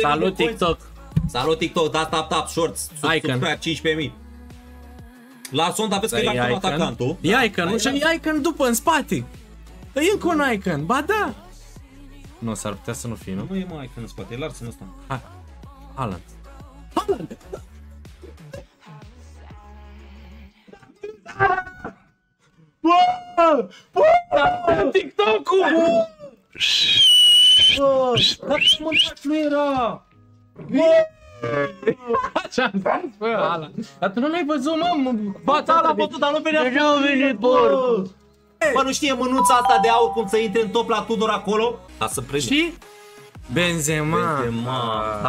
Salut TikTok. Salut TikTok, da tap tap shorts, sub- Icon. subscribe 15.000. La sonda aveți că e acum atacantul. E icon, nu? Și e icon după, în spate. E încă un icon, ba da. Nu, s-ar putea să nu fie, nu? Nu e mai icon în spate, e Larsen ăsta. Hai. Haaland. Bă! Bă! TikTok-ul! Dar ce mâncați nu era? Ce-am zis, bă, Haaland? Dar tu nu l-ai văzut, mă, fața L-a ala bătut, dar nu venea Deja au venit porcul. Bă, nu știe mânuța asta de aur cum să intre în top la Tudor acolo? Ca să prinde. Și? Benzema. Benzema. Salut.